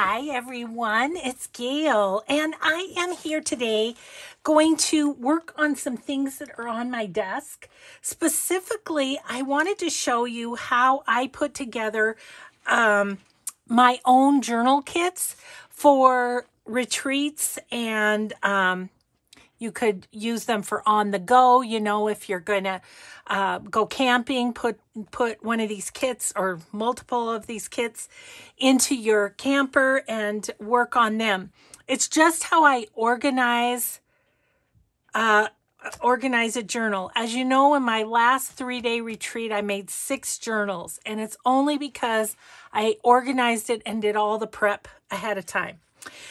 Hi everyone, it's Gayle and I am here today going to work on some things that are on my desk. Specifically, I wanted to show you how I put together um, my own journal kits for retreats and um, you could use them for on the go. You know, if you're going to uh, go camping, put put one of these kits or multiple of these kits into your camper and work on them. It's just how I organize uh, organize a journal. As you know, in my last three day retreat, I made six journals, and it's only because I organized it and did all the prep ahead of time.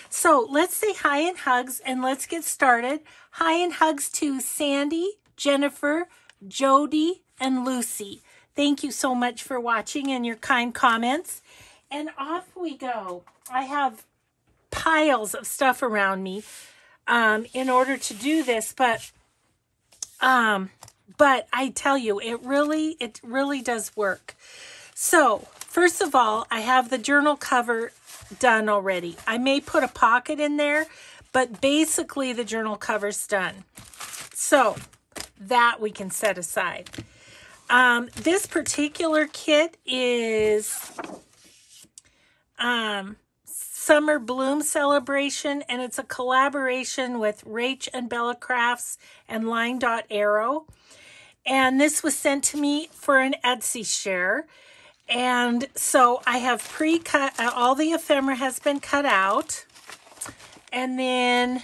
So let's say hi and hugs and let's get started. Hi and hugs to Sandy, Jennifer, Jody, and Lucy. Thank you so much for watching and your kind comments. And off we go. I have piles of stuff around me um, in order to do this, but um, but I tell you, it really, it really does work. So first of all, I have the journal cover done already. I may put a pocket in there, but basically the journal cover's done. So that we can set aside. Um, this particular kit is um, Summer Bloom Celebration, and it's a collaboration with Rach and Bella Crafts and Line Dot Arrow. And this was sent to me for an Etsy share. And so I have pre-cut, uh, all the ephemera has been cut out. And then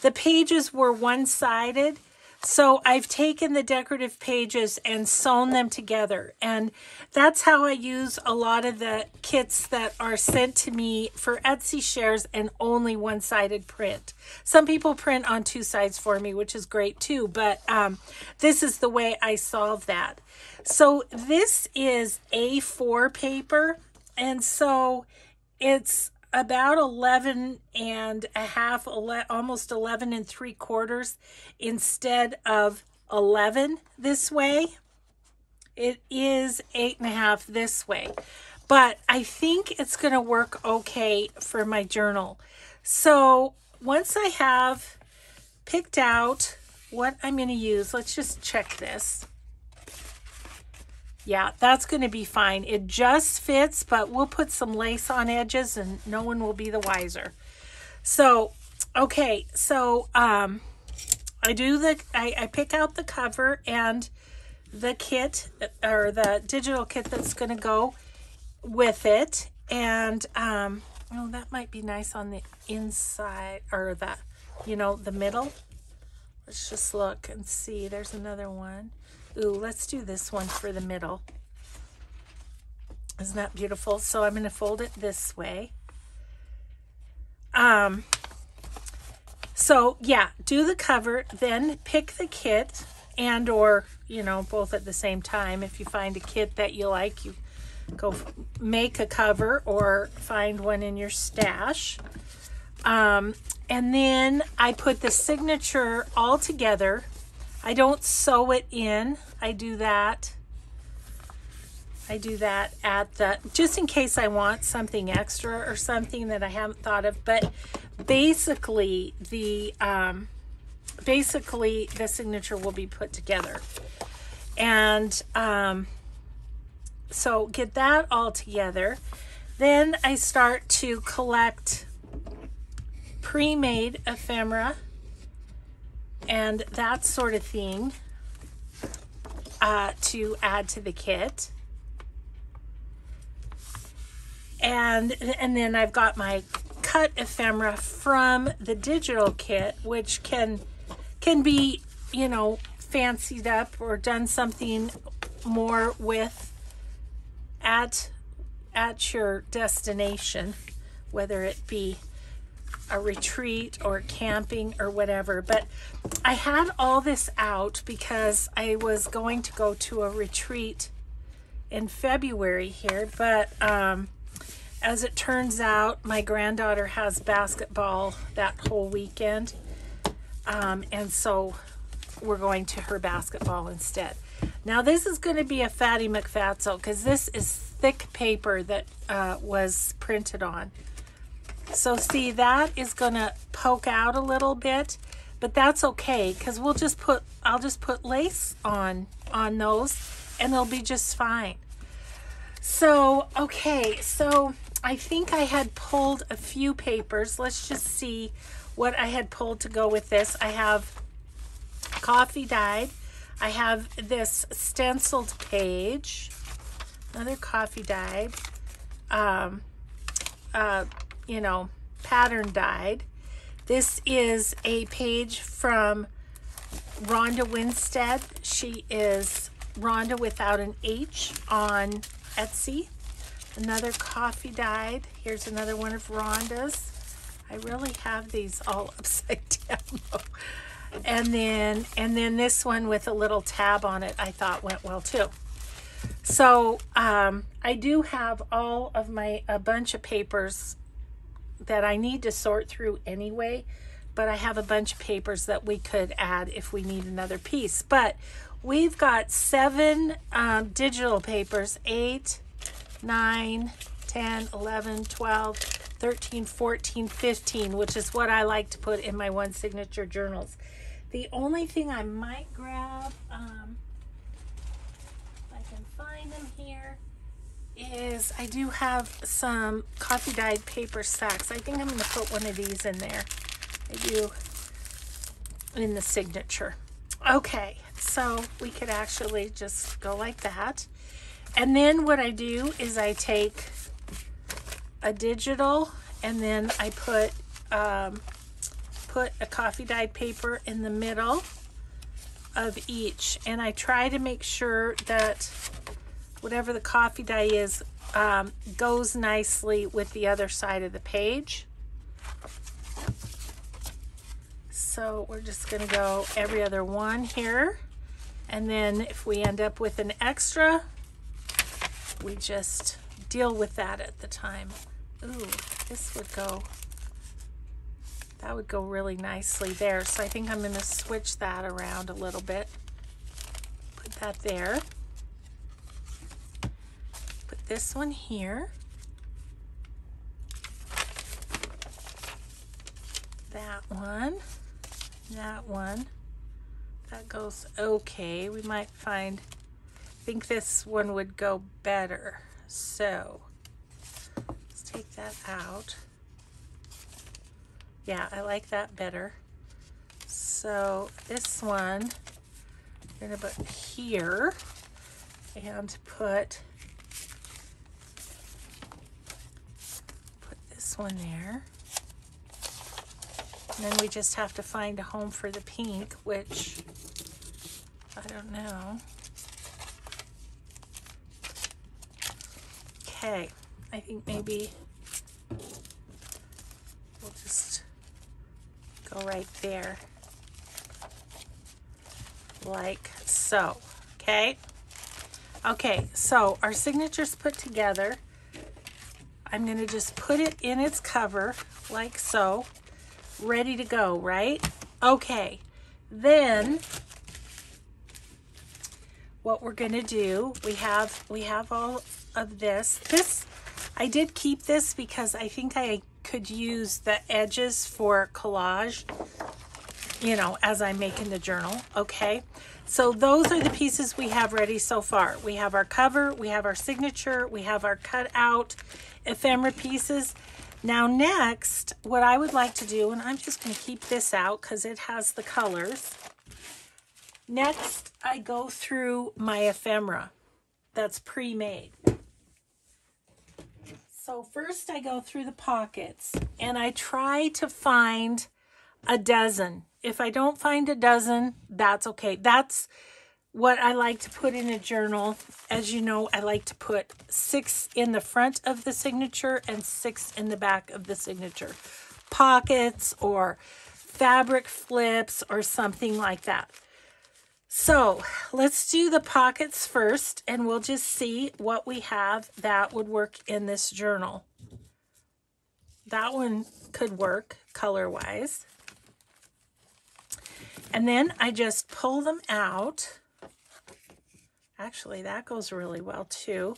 the pages were one-sided. So I've taken the decorative pages and sewn them together. And that's how I use a lot of the kits that are sent to me for Etsy shares and only one-sided print. Some people print on two sides for me, which is great too. But um, this is the way I solve that. So this is A4 paper. And so it's about 11 and a half, almost 11 and three quarters instead of 11 this way. It is eight and a half this way, but I think it's going to work okay for my journal. So once I have picked out what I'm going to use, let's just check this. Yeah, that's going to be fine. It just fits, but we'll put some lace on edges and no one will be the wiser. So, okay, so um, I do the, I, I pick out the cover and the kit or the digital kit that's going to go with it. And, um, oh, that might be nice on the inside or the, you know, the middle. Let's just look and see. There's another one. Ooh, let's do this one for the middle. Isn't that beautiful? So I'm going to fold it this way. Um, so yeah, do the cover, then pick the kit and or, you know, both at the same time. If you find a kit that you like, you go make a cover or find one in your stash. Um, and then I put the signature all together I don't sew it in. I do that. I do that at the, just in case I want something extra or something that I haven't thought of. But basically the, um, basically the signature will be put together. And um, so get that all together. Then I start to collect pre-made ephemera and that sort of thing uh, to add to the kit. And, and then I've got my cut ephemera from the digital kit, which can, can be, you know, fancied up or done something more with at, at your destination, whether it be a retreat or camping or whatever. But I had all this out because I was going to go to a retreat in February here. But um, as it turns out, my granddaughter has basketball that whole weekend. Um, and so we're going to her basketball instead. Now this is going to be a Fatty McFatso because this is thick paper that uh, was printed on. So see, that is gonna poke out a little bit, but that's okay because we'll just put, I'll just put lace on, on those and they'll be just fine. So, okay, so I think I had pulled a few papers. Let's just see what I had pulled to go with this. I have coffee dyed. I have this stenciled page, another coffee dyed, um, uh, you know, pattern dyed. This is a page from Rhonda Winstead. She is Rhonda without an H on Etsy. Another coffee dyed. Here's another one of Rhonda's. I really have these all upside down. and then and then this one with a little tab on it I thought went well too. So um, I do have all of my a bunch of papers that I need to sort through anyway, but I have a bunch of papers that we could add if we need another piece. But we've got seven um, digital papers, eight, nine, 10, 11, 12, 13, 14, 15, which is what I like to put in my one signature journals. The only thing I might grab, um, if I can find them here, is I do have some coffee dyed paper sacks. I think I'm going to put one of these in there. I do in the signature. Okay, so we could actually just go like that. And then what I do is I take a digital and then I put um, put a coffee dyed paper in the middle of each and I try to make sure that whatever the coffee dye is um, goes nicely with the other side of the page. So we're just going to go every other one here. And then if we end up with an extra, we just deal with that at the time. Ooh, this would go, that would go really nicely there. So I think I'm going to switch that around a little bit. Put that there this one here. That one. That one. That goes okay. We might find, I think this one would go better. So let's take that out. Yeah, I like that better. So this one, I'm gonna put here and put one there. And then we just have to find a home for the pink, which I don't know. Okay, I think maybe we'll just go right there like so, okay? Okay, so our signatures put together. I'm going to just put it in its cover like so, ready to go, right? Okay, then what we're going to do, we have we have all of this. This I did keep this because I think I could use the edges for collage, you know, as I'm making the journal, okay? So those are the pieces we have ready so far. We have our cover, we have our signature, we have our cutout ephemera pieces. Now next, what I would like to do, and I'm just going to keep this out because it has the colors. Next, I go through my ephemera that's pre-made. So first I go through the pockets and I try to find a dozen if I don't find a dozen, that's okay. That's what I like to put in a journal. As you know, I like to put six in the front of the signature and six in the back of the signature. Pockets or fabric flips or something like that. So let's do the pockets first and we'll just see what we have that would work in this journal. That one could work color-wise. And then I just pull them out. Actually, that goes really well too.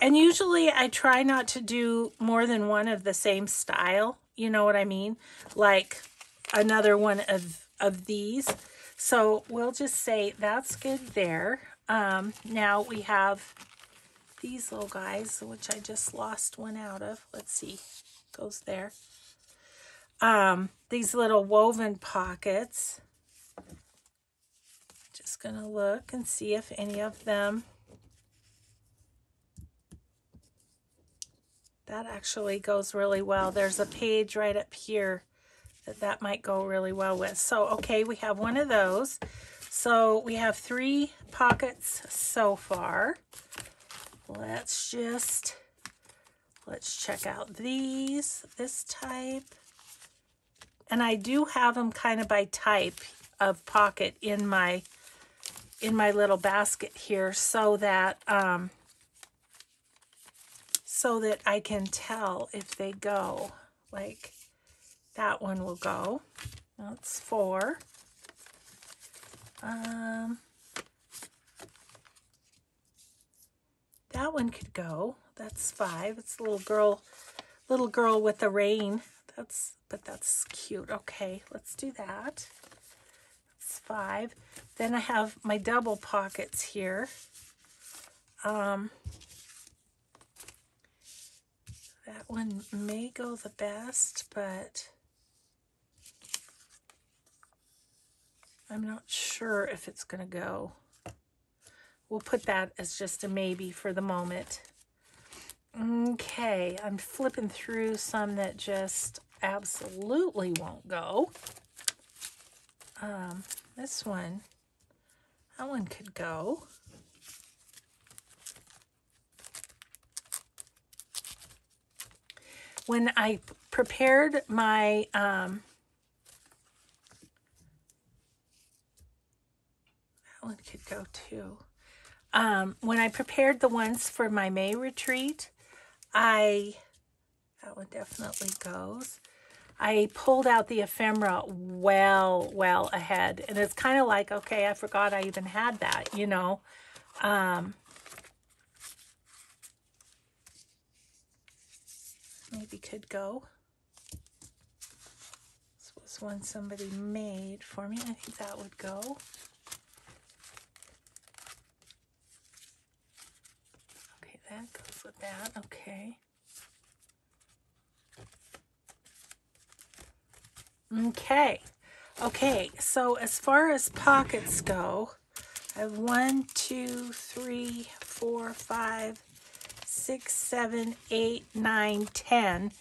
And usually I try not to do more than one of the same style You know what I mean? Like another one of, of these. So we'll just say that's good there. Um, now we have these little guys, which I just lost one out of. Let's see, goes there. Um, these little woven pockets. Going to look and see if any of them that actually goes really well. There's a page right up here that that might go really well with. So, okay, we have one of those. So we have three pockets so far. Let's just, let's check out these, this type. And I do have them kind of by type of pocket in my, in my little basket here so that, um, so that I can tell if they go like that one will go. That's four. Um, that one could go. That's five. It's a little girl, little girl with the rain. That's, but that's cute. Okay, let's do that. Five. Then I have my double pockets here. Um, that one may go the best, but I'm not sure if it's going to go. We'll put that as just a maybe for the moment. Okay, I'm flipping through some that just absolutely won't go. Um, this one, that one could go. When I prepared my um, that one could go too. Um, when I prepared the ones for my May retreat, I, that one definitely goes. I pulled out the ephemera well, well ahead. And it's kind of like, okay, I forgot I even had that, you know. Um, maybe could go. This was one somebody made for me. I think that would go. Okay, that goes with that. Okay. Okay. Okay, so as far as pockets go, I have one, two, three, four, five, six, seven, eight, nine, ten.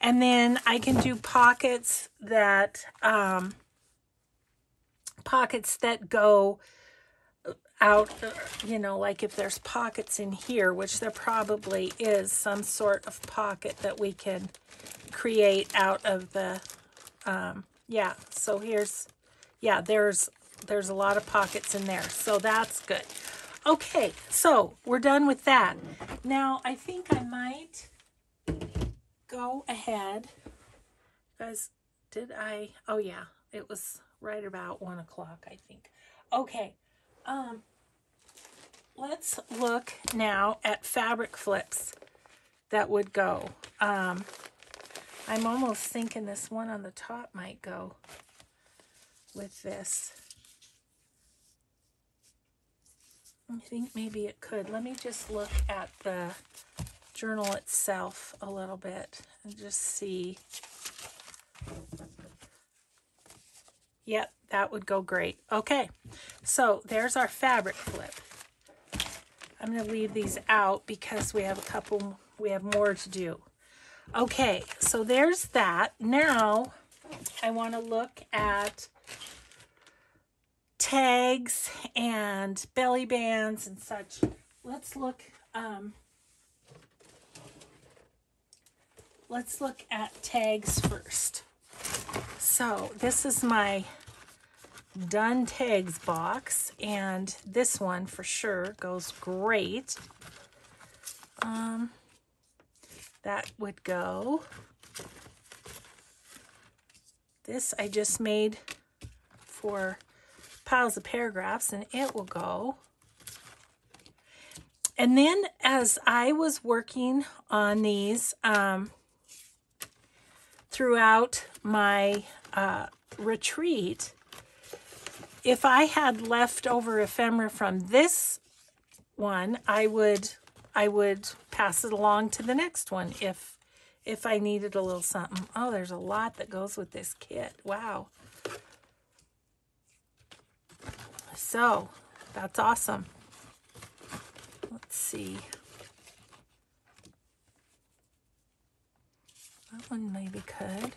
And then I can do pockets that, um, pockets that go out, you know, like if there's pockets in here, which there probably is some sort of pocket that we can create out of the, um, yeah, so here's, yeah, there's, there's a lot of pockets in there, so that's good. Okay, so we're done with that. Now, I think I might go ahead, guys, did I, oh yeah, it was right about one o'clock, I think. Okay, um, let's look now at fabric flips that would go. Um, I'm almost thinking this one on the top might go with this. I think maybe it could. Let me just look at the journal itself a little bit and just see. Yep, that would go great. Okay, so there's our fabric flip. I'm going to leave these out because we have a couple, we have more to do. Okay, so there's that. Now I want to look at tags and belly bands and such. Let's look, um, let's look at tags first. So this is my done tags box and this one for sure goes great um that would go. This I just made for piles of paragraphs and it will go. And then as I was working on these um throughout my uh, retreat, if I had leftover ephemera from this one, I would I would pass it along to the next one if if I needed a little something. Oh, there's a lot that goes with this kit. Wow. So, that's awesome. Let's see. That one maybe could.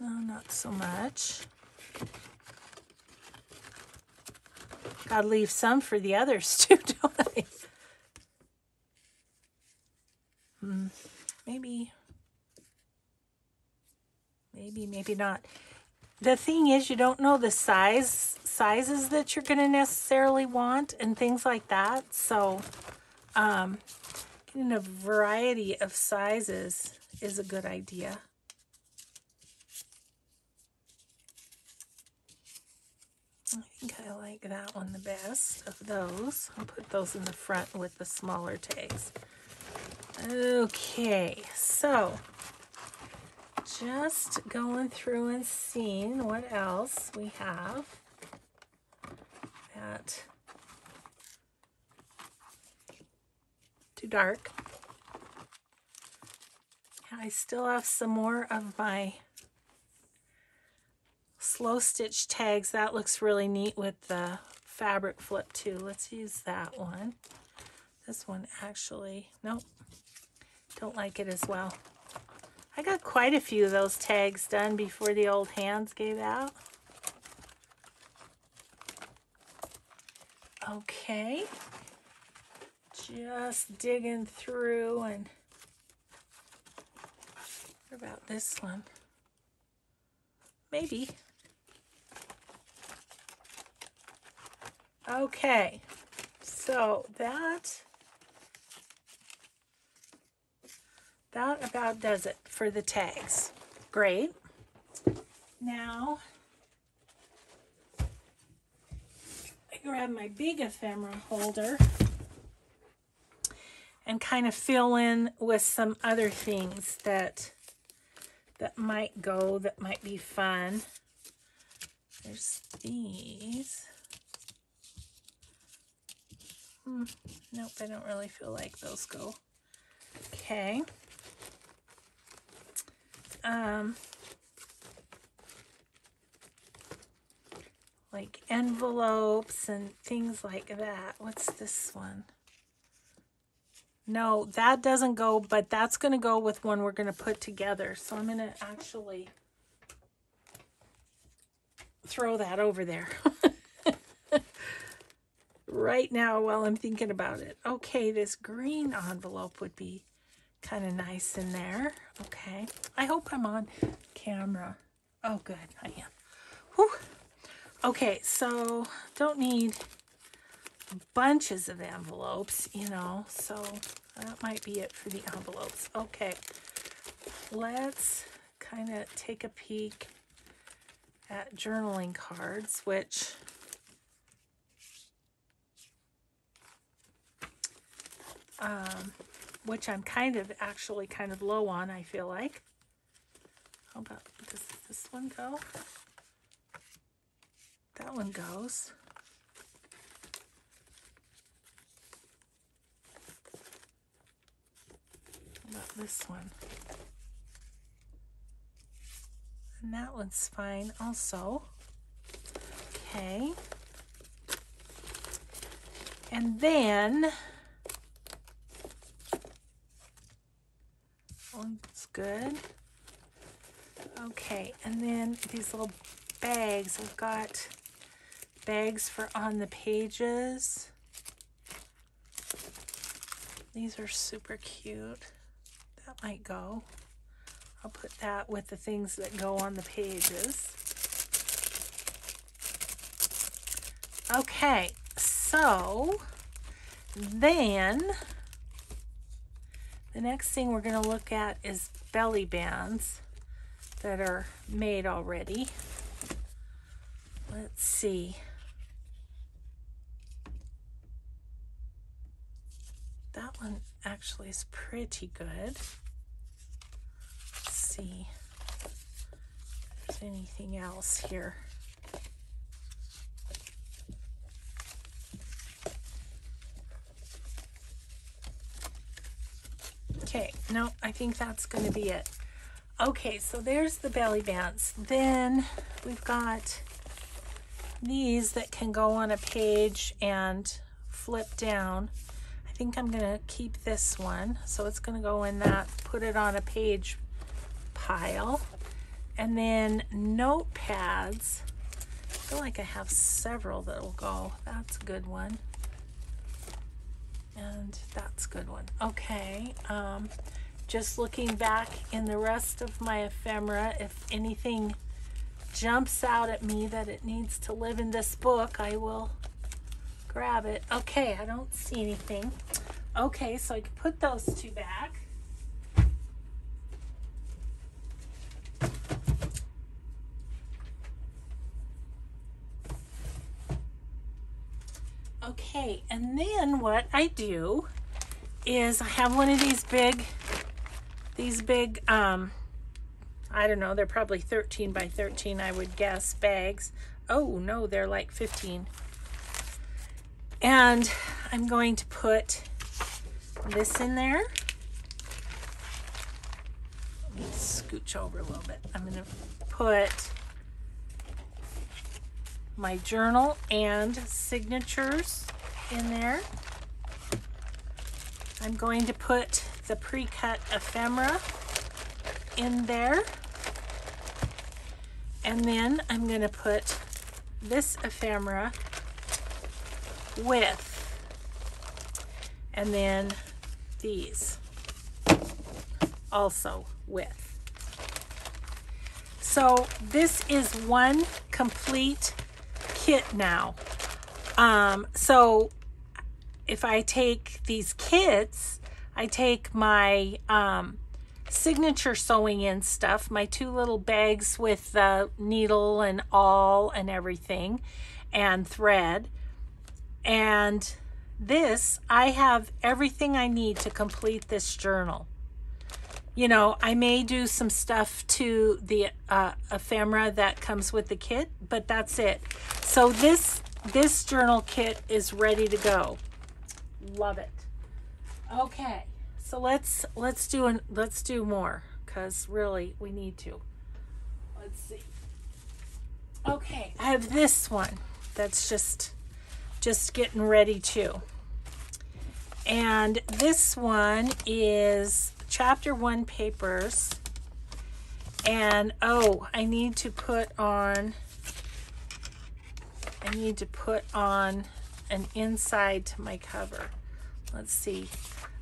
No, not so much. Gotta leave some for the others too, don't I? Hmm, maybe, maybe, maybe not. The thing is, you don't know the size sizes that you're going to necessarily want and things like that. So, um, getting a variety of sizes is a good idea. I think I like that one the best of those. I'll put those in the front with the smaller tags. Okay, so just going through and seeing what else we have that too dark. I still have some more of my slow stitch tags. That looks really neat with the fabric flip too. Let's use that one. This one actually, nope, don't like it as well. I got quite a few of those tags done before the old hands gave out. Okay, just digging through and what about this one? Maybe. Okay, so that that about does it for the tags. Great. Now, I grab my big ephemera holder and kind of fill in with some other things that that might go, that might be fun. There's these. Hmm, nope, I don't really feel like those go. Okay. Um, like envelopes and things like that. What's this one? No, that doesn't go, but that's going to go with one we're going to put together. So I'm going to actually throw that over there. right now while I'm thinking about it. Okay, this green envelope would be kind of nice in there. Okay, I hope I'm on camera. Oh, good, I am. Whew. Okay, so don't need bunches of envelopes, you know, so that might be it for the envelopes. Okay, let's kind of take a peek at journaling cards, which um, which I'm kind of actually kind of low on, I feel like. How about, does this one go? That one goes. How about this one? And that one's fine also. Okay. And then one's good. Okay, and then these little bags. I've got bags for on the pages. These are super cute. That might go. I'll put that with the things that go on the pages. Okay, so then the next thing we're going to look at is belly bands that are made already. Let's see. That one actually is pretty good. Let's see. if there's anything else here. Okay, no, I think that's going to be it. Okay, so there's the belly bands. Then we've got these that can go on a page and flip down. I think I'm going to keep this one. So it's going to go in that, put it on a page pile. And then notepads. I feel like I have several that will go. That's a good one. And that's good one. Okay. Um, just looking back in the rest of my ephemera, if anything jumps out at me that it needs to live in this book, I will grab it. Okay, I don't see anything. Okay, so I can put those two back. Okay, and then what I do is I have one of these big, these big, um, I don't know, they're probably 13 by 13, I would guess, bags. Oh, no, they're like 15. And I'm going to put this in there. Let me scooch over a little bit. I'm going to put my journal and signatures in there. I'm going to put the pre-cut ephemera in there. And then I'm going to put this ephemera with and then these also with. So this is one complete kit now. Um, so if I take these kits, I take my um, signature sewing in stuff, my two little bags with the needle and awl and everything, and thread. And this, I have everything I need to complete this journal. You know, I may do some stuff to the uh, ephemera that comes with the kit, but that's it. So this this journal kit is ready to go. Love it. Okay, so let's let's do an let's do more because really we need to. Let's see. Okay, I have this one that's just just getting ready too. And this one is chapter one papers. And oh, I need to put on I need to put on an inside to my cover. Let's see.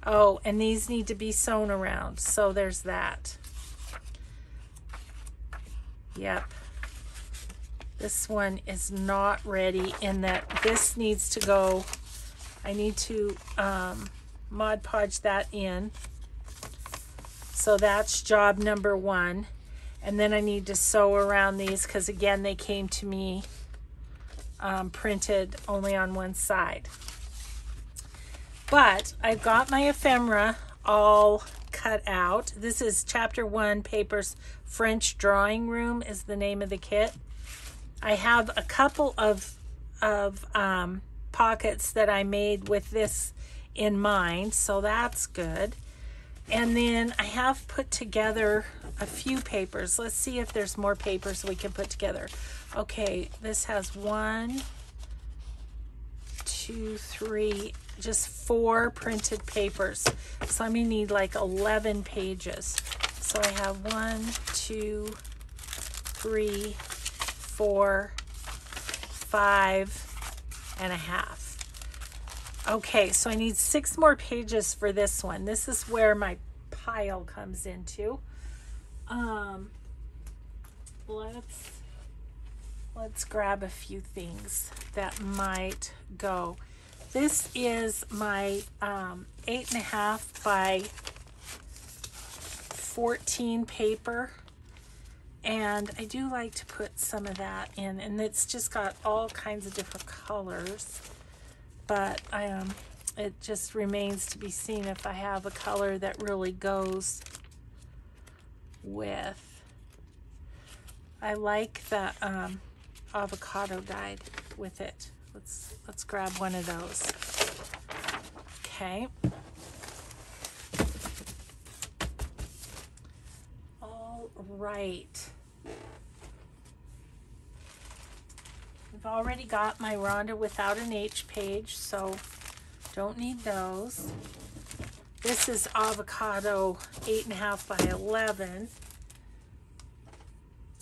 Oh, and these need to be sewn around. So there's that. Yep. This one is not ready in that this needs to go. I need to um, Mod Podge that in. So that's job number one. And then I need to sew around these because again, they came to me um, printed only on one side. But I've got my ephemera all cut out. This is chapter one papers French drawing room is the name of the kit. I have a couple of of um, pockets that I made with this in mind, so that's good. And then I have put together a few papers. Let's see if there's more papers we can put together. Okay, this has one, two, three, just four printed papers. So I'm gonna need like 11 pages. So I have one, two, three, four, five and a half. Okay, so I need six more pages for this one. This is where my pile comes into. Um, let's let's grab a few things that might go. This is my um, eight and a half by 14 paper. And I do like to put some of that in. And it's just got all kinds of different colors. But um, it just remains to be seen if I have a color that really goes with. I like the um, avocado dyed with it. Let's let's grab one of those. Okay. All right. I've already got my Rhonda without an H page, so don't need those. This is avocado eight and a half by 11.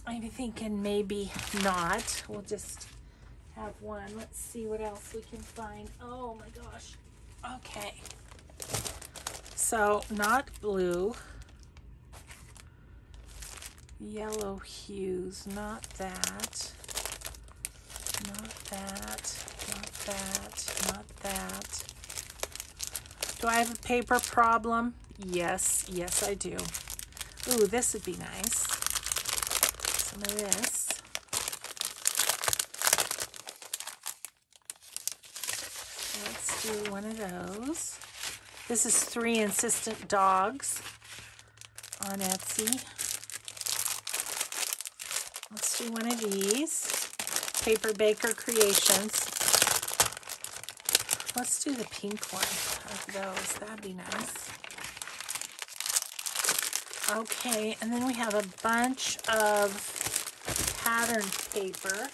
I'm thinking maybe not. We'll just have one. Let's see what else we can find. Oh my gosh. Okay. So not blue. Yellow hues, not that. Not that, not that, not that. Do I have a paper problem? Yes, yes I do. Ooh, this would be nice. Some of this. Let's do one of those. This is Three Insistent Dogs on Etsy. Let's do one of these. Paper Baker Creations. Let's do the pink one of those. That'd be nice. Okay, and then we have a bunch of pattern paper.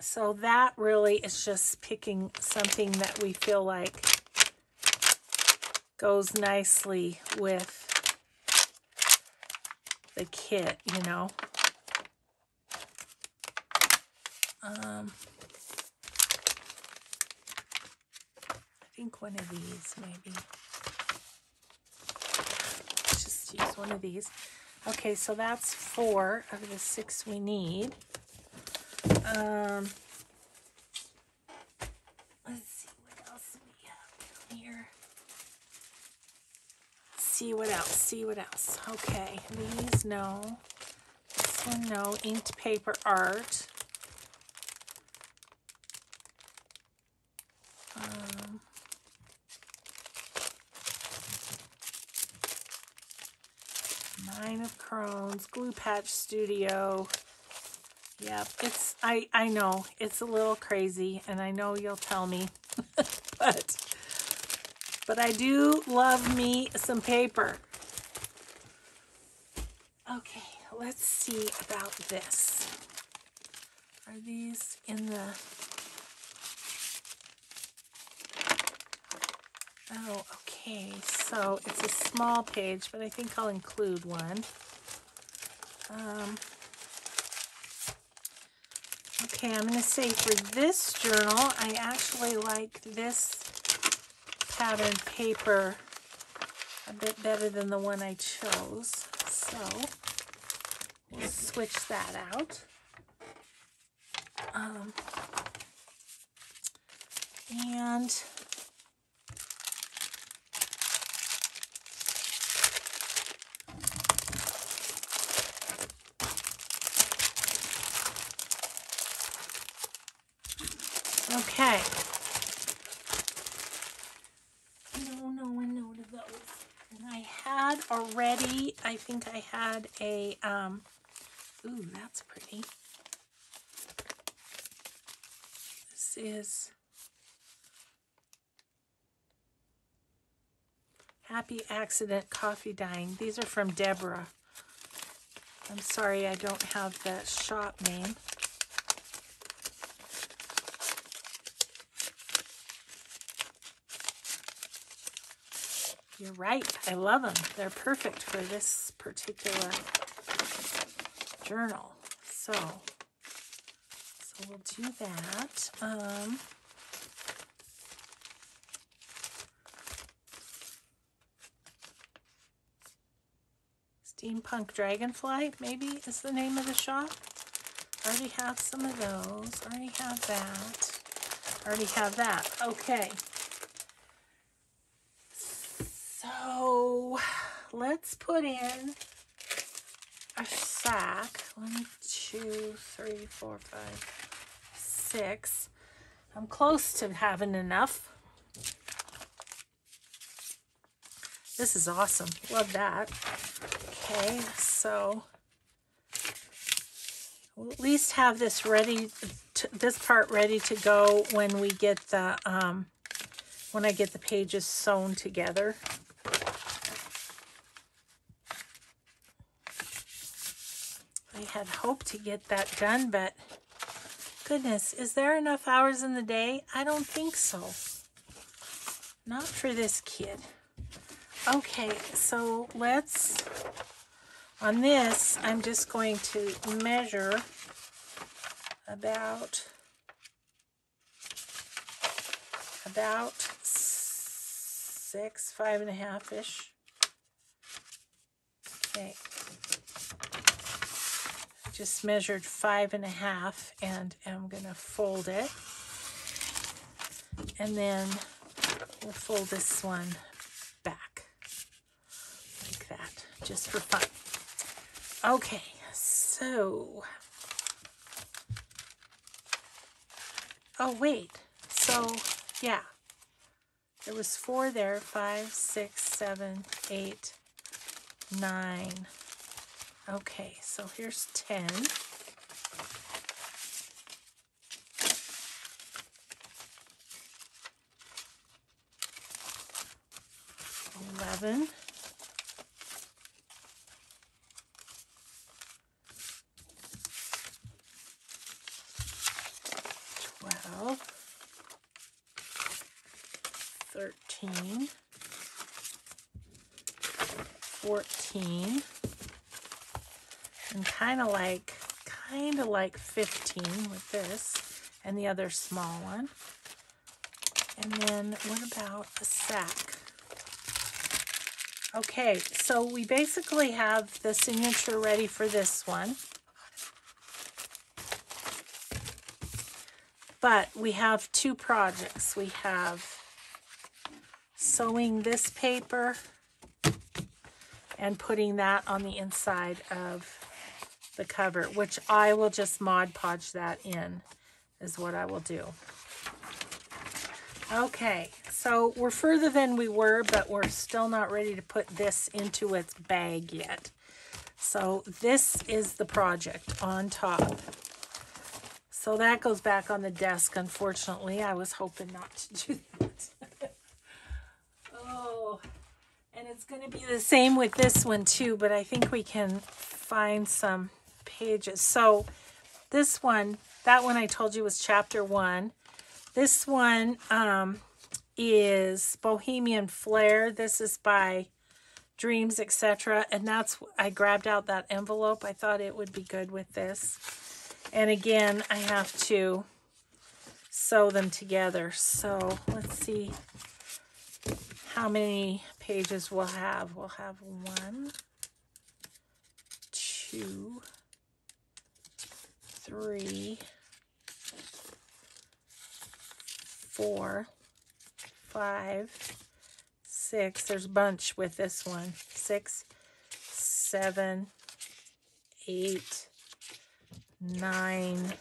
So that really is just picking something that we feel like goes nicely with the kit, you know. Um, I think one of these maybe. Let's just use one of these. Okay, so that's four of the six we need. Um, let's see what else we have here. See what else, see what else. Okay, these, no. This one, no. Inked paper art. Um, Nine of Crones, Glue Patch Studio. Yep, it's, I, I know, it's a little crazy, and I know you'll tell me, but, but I do love me some paper. Okay, let's see about this. Are these in the Oh, okay. So it's a small page, but I think I'll include one. Um, okay, I'm going to say for this journal, I actually like this pattern paper a bit better than the one I chose. So we'll switch that out. Um, and Okay. No, no, I know of those. And I had already, I think I had a, um, ooh, that's pretty. This is Happy Accident Coffee Dyeing. These are from Deborah. I'm sorry I don't have the shop name. You're right. I love them. They're perfect for this particular journal. So, so we'll do that. Um, Steampunk Dragonfly, maybe is the name of the shop. Already have some of those. Already have that. Already have that. Okay. So let's put in a sack. One, two, three, four, five, six. I'm close to having enough. This is awesome. Love that. Okay, so we'll at least have this ready, to, this part ready to go when we get the, um, when I get the pages sewn together. Had hoped to get that done, but goodness, is there enough hours in the day? I don't think so. Not for this kid. Okay, so let's, on this, I'm just going to measure about, about six, five and a half-ish. Okay. Just measured five and a half and I'm going to fold it. And then we'll fold this one back like that, just for fun. Okay, so. Oh, wait. So, yeah. There was four there. Five, six, seven, eight, nine. Okay, so here's 10. Eleven. 14 and kind of like kind of like 15 with this and the other small one. And then what about a sack? Okay so we basically have the signature ready for this one. But we have two projects. We have sewing this paper and putting that on the inside of the cover, which I will just Mod Podge that in is what I will do. Okay, so we're further than we were, but we're still not ready to put this into its bag yet. So this is the project on top. So that goes back on the desk, unfortunately. I was hoping not to do that. Oh, and it's going to be the same with this one too, but I think we can find some pages. So this one, that one I told you was chapter one. This one um, is Bohemian Flair. This is by Dreams, etc. And that's, I grabbed out that envelope. I thought it would be good with this. And again, I have to sew them together. So let's see how many pages we'll have. We'll have one, two, three, four, five, six. There's a bunch with this one. Six, seven, eight, nine,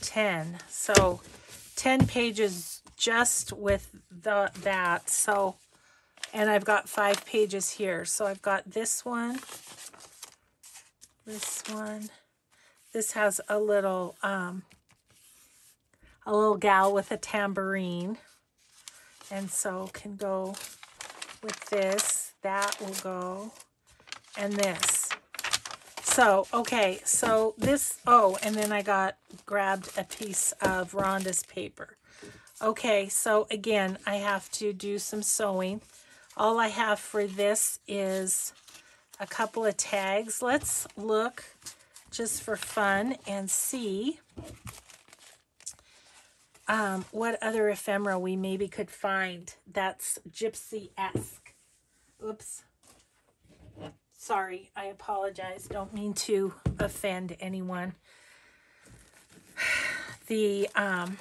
ten. So 10 pages just with the that. So and I've got five pages here. So I've got this one, this one. This has a little, um, a little gal with a tambourine. And so can go with this. That will go. And this. So, okay, so this, oh, and then I got, grabbed a piece of Rhonda's paper. Okay, so again, I have to do some sewing. All I have for this is a couple of tags. Let's look just for fun and see um, what other ephemera we maybe could find that's gypsy-esque. Oops. Sorry, I apologize. Don't mean to offend anyone. The, um,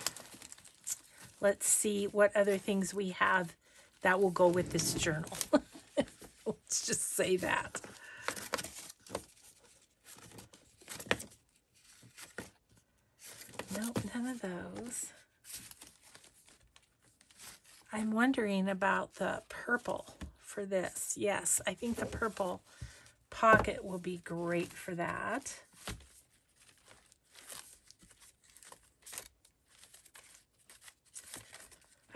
let's see what other things we have that will go with this journal. Let's just say that. None of those. I'm wondering about the purple for this. Yes, I think the purple pocket will be great for that.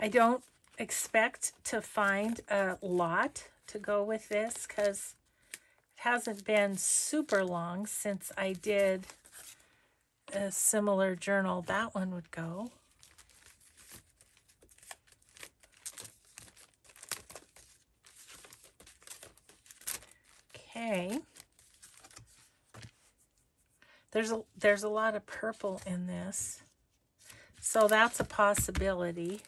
I don't expect to find a lot to go with this because it hasn't been super long since I did a similar journal. That one would go. Okay. There's a there's a lot of purple in this. So that's a possibility.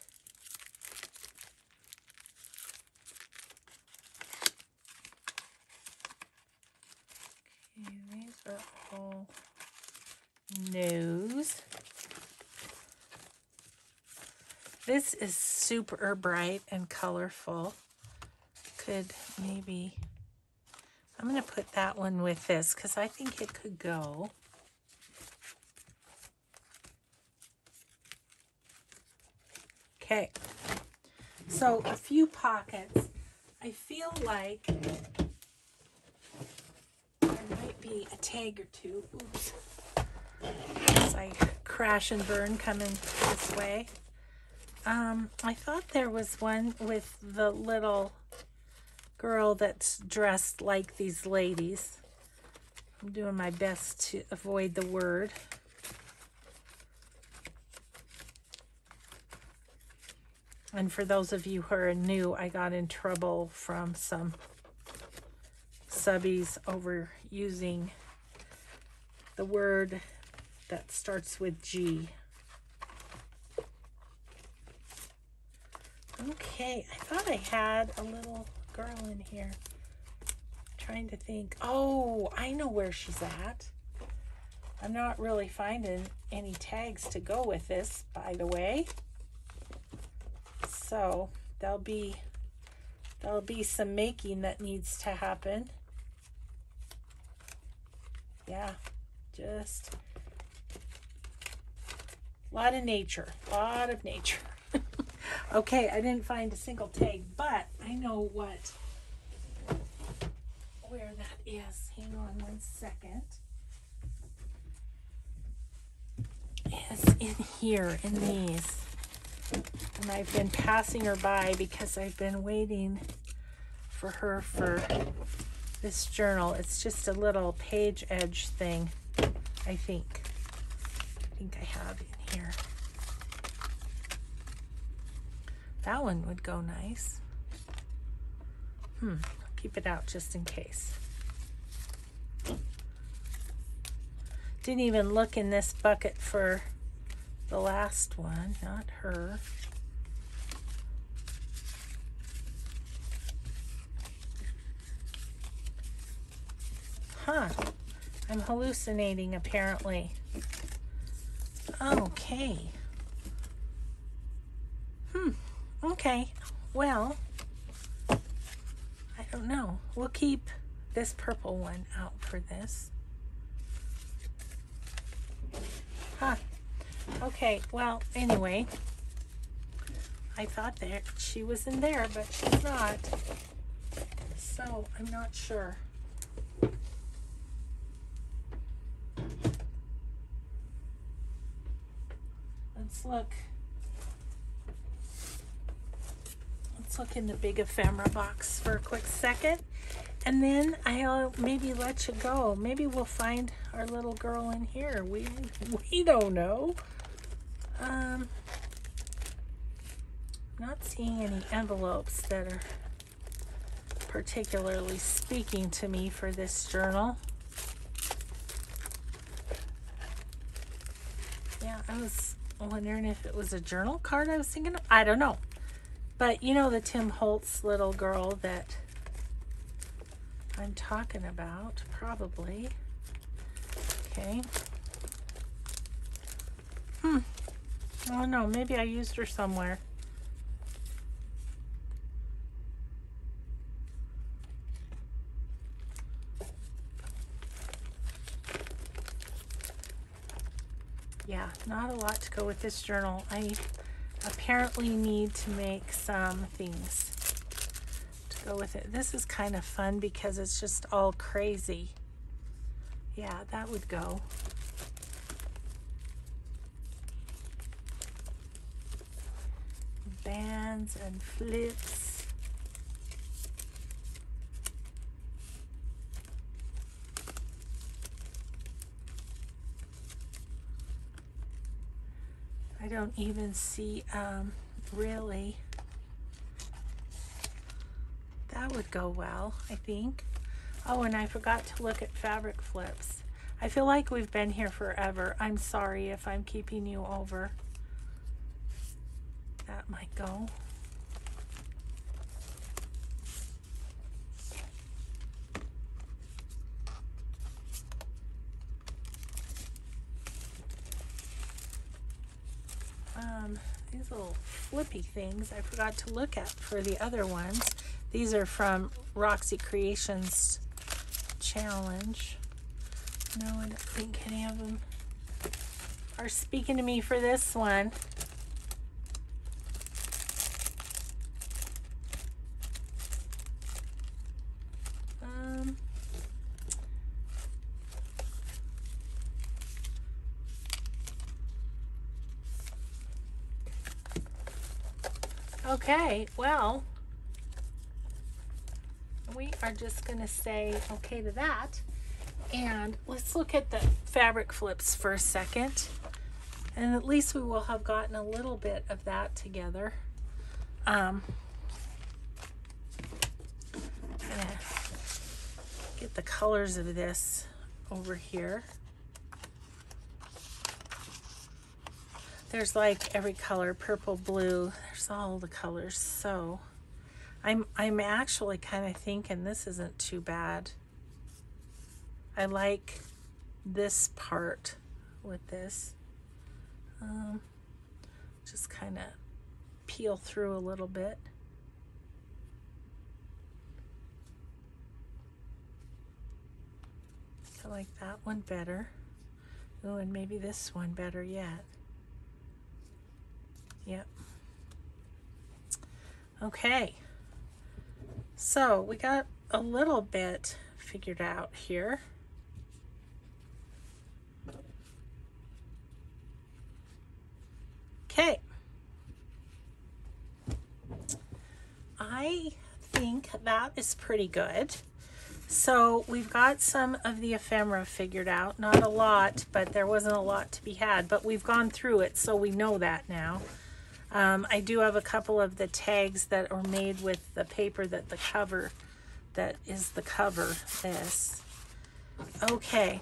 Nose. This is super bright and colorful. Could maybe, I'm going to put that one with this because I think it could go. Okay, so a few pockets. I feel like there might be a tag or two. Oops as I crash and burn coming this way. Um, I thought there was one with the little girl that's dressed like these ladies. I'm doing my best to avoid the word. And for those of you who are new, I got in trouble from some subbies over using the word that starts with G. Okay, I thought I had a little girl in here. I'm trying to think. Oh, I know where she's at. I'm not really finding any tags to go with this, by the way. So there'll be there'll be some making that needs to happen. Yeah, just a lot of nature, a lot of nature. okay, I didn't find a single tag, but I know what, where that is. Hang on one second. Is in here, in these. And I've been passing her by because I've been waiting for her for this journal. It's just a little page edge thing, I think. I think I have here. That one would go nice. Hmm, keep it out just in case. Didn't even look in this bucket for the last one, not her. Huh, I'm hallucinating apparently. Okay. Hmm. Okay. Well, I don't know. We'll keep this purple one out for this. Huh. Okay. Well, anyway, I thought that she was in there, but she's not. So I'm not sure. Let's look. Let's look in the big ephemera box for a quick second. And then I'll maybe let you go. Maybe we'll find our little girl in here. We, we don't know. Um, not seeing any envelopes that are particularly speaking to me for this journal. Yeah, I was wondering if it was a journal card I was thinking of. I don't know. But you know the Tim Holtz little girl that I'm talking about, probably. Okay. Hmm. I don't know. Maybe I used her somewhere. Yeah, not a lot to go with this journal. I apparently need to make some things to go with it. This is kind of fun because it's just all crazy. Yeah, that would go. Bands and flips. I don't even see um, really that would go well, I think. Oh, and I forgot to look at fabric flips. I feel like we've been here forever. I'm sorry if I'm keeping you over. That might go. Um, these little flippy things I forgot to look at for the other ones. These are from Roxy Creations Challenge. No, I don't think any of them are speaking to me for this one. Okay, well, we are just going to say okay to that. And let's look at the fabric flips for a second. And at least we will have gotten a little bit of that together. Um, get the colors of this over here. There's like every color, purple, blue, there's all the colors. So I'm I'm actually kind of thinking this isn't too bad. I like this part with this. Um, just kind of peel through a little bit. I like that one better. Oh, and maybe this one better yet. Yep. Okay. So we got a little bit figured out here. Okay. I think that is pretty good. So we've got some of the ephemera figured out. Not a lot, but there wasn't a lot to be had. But we've gone through it, so we know that now. Um, I do have a couple of the tags that are made with the paper that the cover, that is the cover, this. Okay.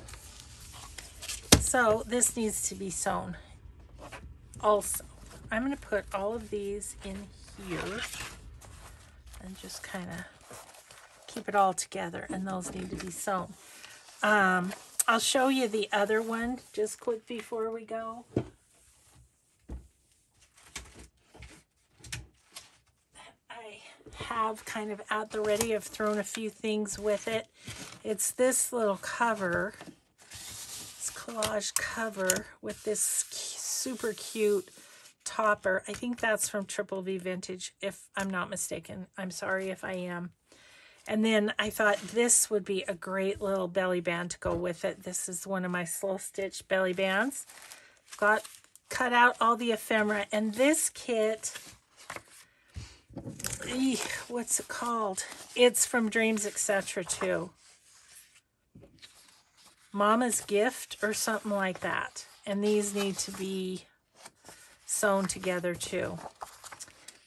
So this needs to be sewn. Also, I'm going to put all of these in here and just kind of keep it all together and those need to be sewn. Um, I'll show you the other one just quick before we go. Have kind of at the ready. I've thrown a few things with it. It's this little cover, this collage cover with this super cute topper. I think that's from Triple V Vintage, if I'm not mistaken. I'm sorry if I am. And then I thought this would be a great little belly band to go with it. This is one of my slow stitch belly bands. Got cut out all the ephemera. And this kit what's it called? It's from Dreams Etc. too. Mama's Gift or something like that. And these need to be sewn together too.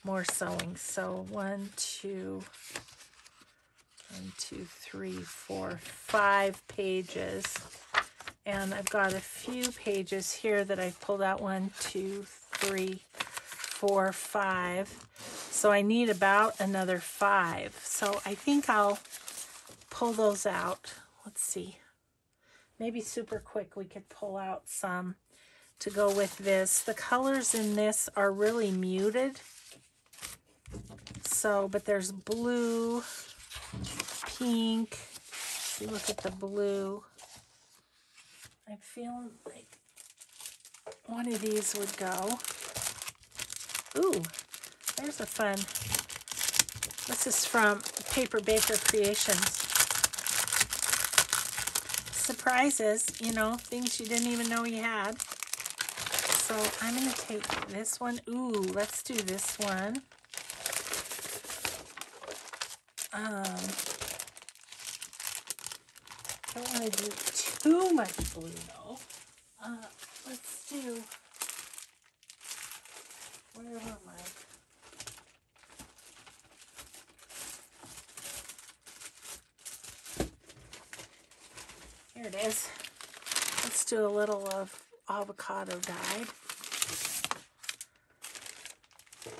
More sewing. So one, two, one, two, three, four, five pages. And I've got a few pages here that I pulled out. One, two, three, four, five. So I need about another five. So I think I'll pull those out. Let's see. Maybe super quick we could pull out some to go with this. The colors in this are really muted. So, but there's blue, pink. See, look at the blue. I'm feeling like one of these would go. Ooh, there's a fun This is from Paper Baker Creations. Surprises, you know, things you didn't even know you had. So I'm going to take this one. Ooh, let's do this one. Um, I don't want to do too much blue though. Uh, let's do, where am I? Here it is. Let's do a little of avocado dyed.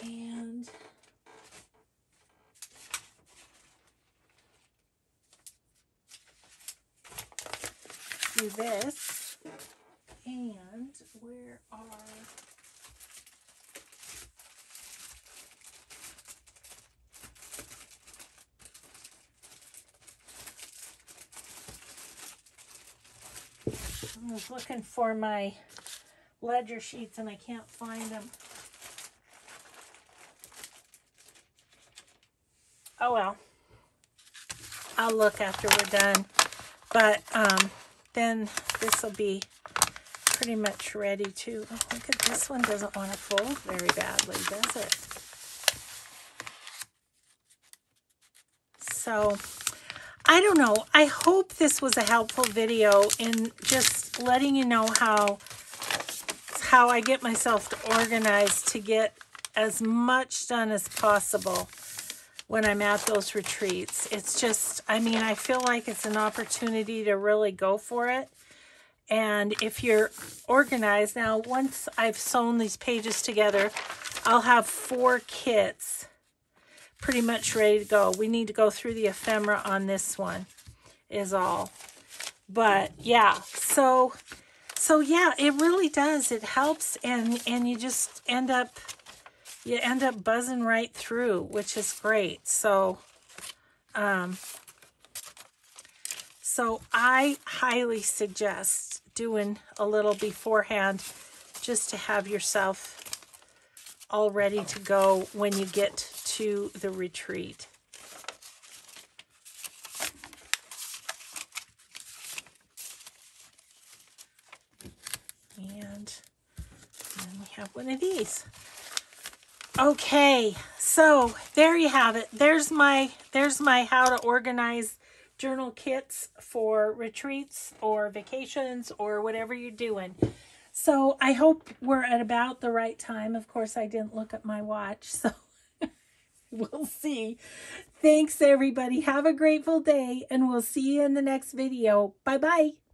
And do this. And where are I looking for my ledger sheets and I can't find them. Oh well. I'll look after we're done. But um, then this will be pretty much ready to, oh, look at this one doesn't want to fold very badly, does it? So, I don't know. I hope this was a helpful video in just letting you know how how I get myself to organize to get as much done as possible when I'm at those retreats. It's just, I mean, I feel like it's an opportunity to really go for it. And if you're organized, now once I've sewn these pages together, I'll have four kits pretty much ready to go. We need to go through the ephemera on this one is all. But yeah, so so yeah, it really does. It helps and and you just end up you end up buzzing right through, which is great. So, um, so I highly suggest doing a little beforehand just to have yourself all ready to go when you get to the retreat. And then we have one of these. Okay, so there you have it. There's my there's my how to organize journal kits for retreats or vacations or whatever you're doing. So I hope we're at about the right time. Of course, I didn't look at my watch, so we'll see. Thanks, everybody. Have a grateful day, and we'll see you in the next video. Bye-bye.